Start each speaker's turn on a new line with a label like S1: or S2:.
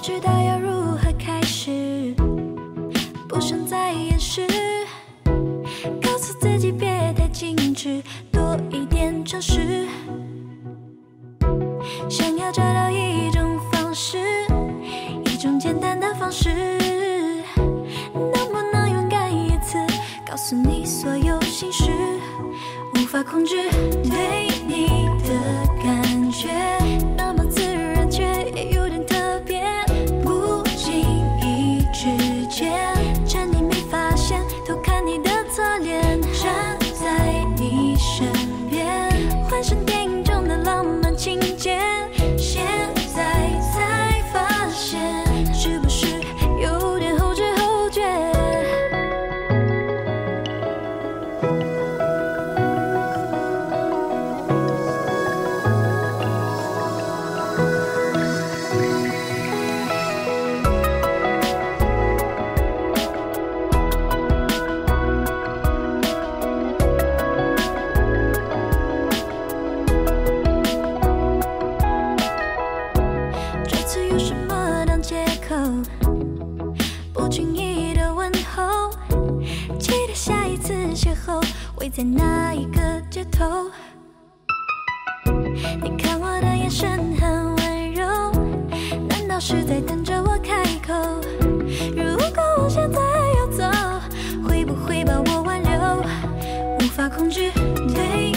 S1: 不知道要如何开始，不想再掩饰，告诉自己别太矜持，多一点尝试。想要找到一种方式，一种简单的方式，能不能勇敢一次，告诉你所有心事，无法控制。对。轻易的问候，期待下一次邂逅会在哪一个街头？你看我的眼神很温柔，难道是在等着我开口？如果我现在要走，会不会把我挽留？无法控制对